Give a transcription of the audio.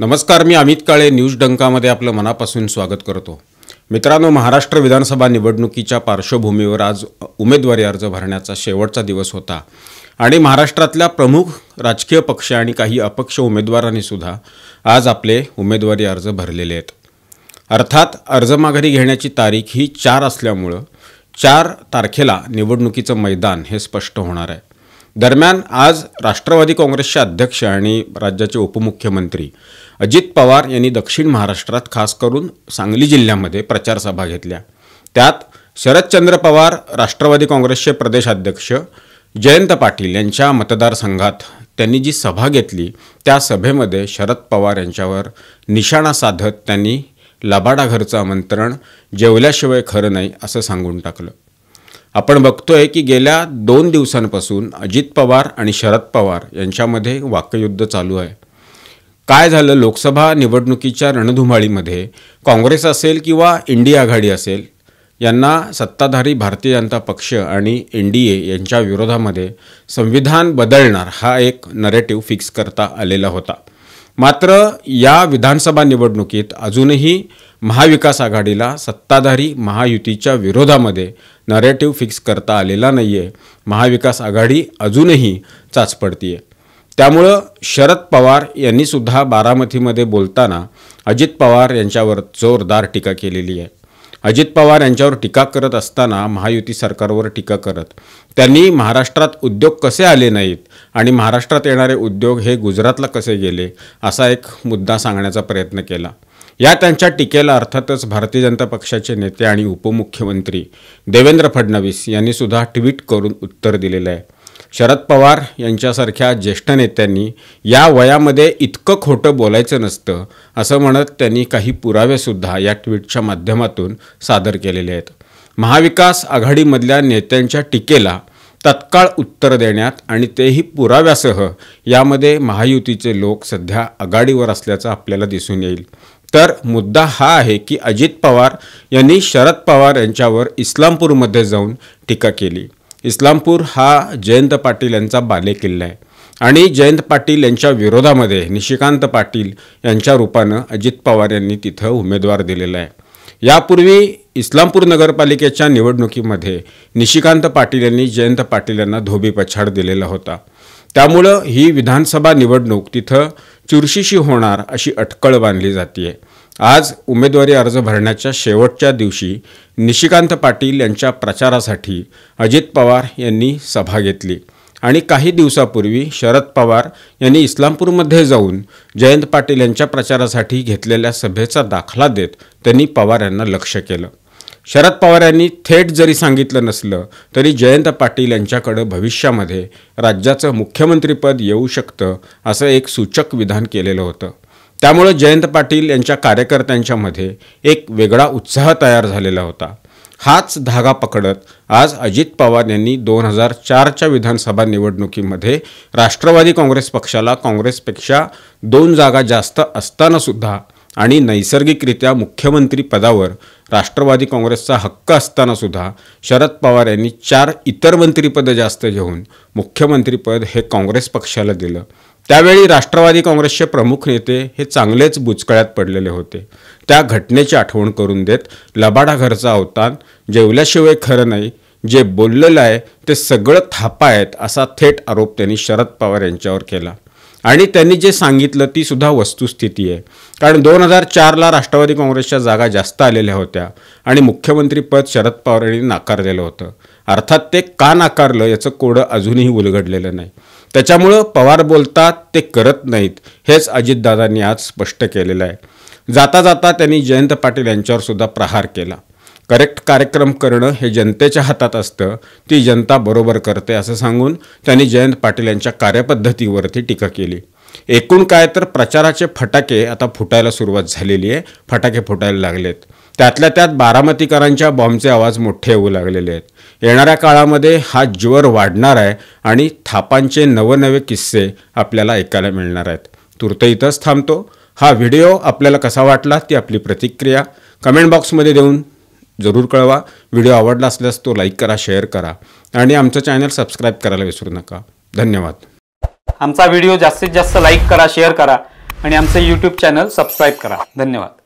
नमस्कार मी अमित काळे न्यूज डंकामध्ये आपलं मनापासून स्वागत करतो. मित्रांनो महाराष्ट्र विधानसभा निवडणुकीच्या पार्श्वभूमीवर आज उमेदवारी अर्ज भरण्याचा शेवटचा दिवस होता. आणि महाराष्ट्रातल्या प्रमुख राजकीय पक्ष आणि काही अपक्ष उमेदवारांनी सुद्धा आज आपले उमेदवारी अर्ज भरलेले आहेत. अर्थात अर्ज माघारी घेण्याची तारीख ही चार असल्यामुळं चार तारखेला निवडणुकीचं मैदान हे स्पष्ट होणार आहे. दरम्यान आज राष्ट्रवादी काँग्रेसचे अध्यक्ष आणि राज्याचे उपमुख्यमंत्री अजित पवार यांनी दक्षिण महाराष्ट्रात खास करून सांगली जिल्ह्यामध्ये प्रचारसभा घेतल्या. त्यात शरदचंद्र पवार राष्ट्रवादी काँग्रेसचे प्रदेशाध्यक्ष जयंत पाटील यांच्या मतदारसंघात त्यांनी जी सभा घेतली त्या सभेमध्ये शरद पवार यांच्यावर निशाणा साधत त्यांनी लबाडाघरचं आमंत्रण जेवल्याशिवाय खरं नाही असं सांगून टाकलं. आपण बघतोय की गेल्या दोन दिवसांपासून अजित पवार आणि शरद पवार यांच्यामध्ये वाकयुद्ध चालू आहे. काय झालं? लोकसभा निवडणुकीच्या रणधुमाळीमध्ये काँग्रेस असेल किंवा इंडिया आघाडी असेल यांना सत्ताधारी भारतीय जनता पक्ष आणि एन डी ए यांच्या विरोधामध्ये संविधान बदलणार हा एक नरेटिव्ह फिक्स करता आलेला होता. मात्र या विधानसभा निवडणुकीत अजूनही महाविकास आघाडीला सत्ताधारी महायुतीच्या विरोधामध्ये नरेटिव्ह फिक्स करता आलेला नाही आहे महाविकास आघाडी अजूनही चाचपडती आहे त्यामुळं शरद पवार यांनीसुद्धा बारामतीमध्ये बोलताना अजित पवार यांच्यावर जोरदार टीका केलेली आहे. अजित पवार यांच्यावर टीका करत असताना महायुती सरकारवर टीका करत. त्यांनी महाराष्ट्रात उद्योग कसे आले नाहीत आणि महाराष्ट्रात येणारे उद्योग हे गुजरातला कसे गेले असा एक मुद्दा सांगण्याचा प्रयत्न केला. या त्यांच्या टीकेला अर्थातच भारतीय जनता पक्षाचे नेते आणि उपमुख्यमंत्री देवेंद्र फडणवीस यांनीसुद्धा ट्विट करून उत्तर दिलेलं आहे. शरद पवार यांच्यासारख्या ज्येष्ठ नेत्यांनी या वयामध्ये इतकं खोटं बोलायचं नसतं असं म्हणत त्यांनी काही पुरावेसुद्धा या ट्विटच्या माध्यमातून सादर केलेले आहेत. महाविकास आघाडीमधल्या नेत्यांच्या टीकेला तत्काळ उत्तर देण्यात आणि तेही पुराव्यासह यामध्ये महायुतीचे लोक सध्या आघाडीवर असल्याचं आपल्याला दिसून येईल. तर मुद्दा हा आहे की अजित पवार यांनी शरद पवार यांच्यावर इस्लामपूरमध्ये जाऊन टीका केली. इस्लामपूर हा जयंत पाटील यांचा बालेकिल्ला आहे. आणि जयंत पाटील यांच्या विरोधामध्ये निशिकांत पाटील यांच्या रूपानं अजित पवार यांनी तिथं उमेदवार दिलेला आहे. यापूर्वी इस्लामपूर नगरपालिकेच्या निवडणुकीमध्ये निशिकांत पाटील यांनी जयंत पाटील यांना धोबी पछाड दिलेला होता. त्यामुळं ही विधानसभा निवडणूक तिथं चुरशीशी होणार अशी अटकळ बांधली जाते आज उमेदवारी अर्ज भरण्याच्या शेवटच्या दिवशी निशिकांत पाटील यांच्या प्रचारासाठी अजित पवार यांनी सभा घेतली. आणि काही दिवसापूर्वी शरद पवार यांनी इस्लामपूरमध्ये जाऊन जयंत पाटील यांच्या प्रचारासाठी घेतलेल्या सभेचा दाखला देत त्यांनी पवार यांना लक्ष केलं. शरद पवार यांनी थेट जरी सांगितलं नसलं तरी जयंत पाटील यांच्याकडं भविष्यामध्ये राज्याचं मुख्यमंत्रीपद येऊ शकतं असं एक सूचक विधान केलेलं होतं. त्यामुळं जयंत पाटील यांच्या कार्यकर्त्यांच्यामध्ये एक वेगळा उत्साह तयार झालेला होता. हाच धागा पकडत आज अजित पवार यांनी दोन हजार चारच्या विधानसभा निवडणुकीमध्ये राष्ट्रवादी काँग्रेस पक्षाला काँग्रेसपेक्षा दोन जागा जास्त असतानासुद्धा आणि नैसर्गिकरित्या मुख्यमंत्री पदावर राष्ट्रवादी काँग्रेसचा हक्क असतानासुद्धा शरद पवार यांनी चार इतर मंत्रिपदं जास्त घेऊन मुख्यमंत्रीपद हे काँग्रेस पक्षाला दिलं. त्यावेळी राष्ट्रवादी काँग्रेसचे प्रमुख नेते हे चांगलेच बुचकळ्यात पडलेले होते. त्या घटनेची आठवण करून देत लबाडा घरचा अवतान जेवल्याशिवाय खरं नाही जे बोललेलं आहे ते सगळं थापा आहेत असा थेट आरोप त्यांनी शरद पवार यांच्यावर केला. आणि त्यांनी जे सांगितलं ती सुद्धा वस्तुस्थिती आहे. कारण दोन हजार चारला राष्ट्रवादी काँग्रेसच्या जागा जास्त आलेल्या होत्या आणि मुख्यमंत्रीपद शरद पवार यांनी नाकारलेलं होतं. अर्थात ते का नाकारलं याचं कोडं अजूनही उलगडलेलं नाही. त्याच्यामुळं पवार बोलतात ते करत नाहीत हेच अजितदादांनी आज स्पष्ट केलेलं आहे. जाता जाता त्यांनी जयंत पाटील यांच्यावर सुद्धा प्रहार केला. करेक्ट कार्यक्रम करणं हे जनतेच्या हातात असतं. ती जनता बरोबर करते असं सांगून त्यांनी जयंत पाटील यांच्या कार्यपद्धतीवरती टीका केली. एकूण काय तर प्रचाराचे फटाके आता फुटायला सुरुवात झालेली आहे. फटाके फुटायला लागलेत. त्यातल्या त्यात बारामतीकरांच्या बॉम्बचे आवाज मोठे येऊ लागलेले आहेत. येणाऱ्या काळामध्ये हा ज्वर वाढणार आहे आणि थापांचे नवनवे किस्से आपल्याला ऐकायला मिळणार आहेत. तुर्त इथंच थांबतो. हा व्हिडिओ आपल्याला कसा वाटला ती आपली प्रतिक्रिया कमेंट बॉक्समध्ये देऊन जरूर कळवा. व्हिडिओ आवडला असल्यास तो लाईक करा शेअर करा आणि आमचं चॅनल सबस्क्राईब करायला विसरू नका. धन्यवाद. आमचा व्हिडिओ जास्तीत जास्त लाईक करा शेअर करा आणि आमचं यूट्यूब चॅनल सबस्क्राईब करा. धन्यवाद.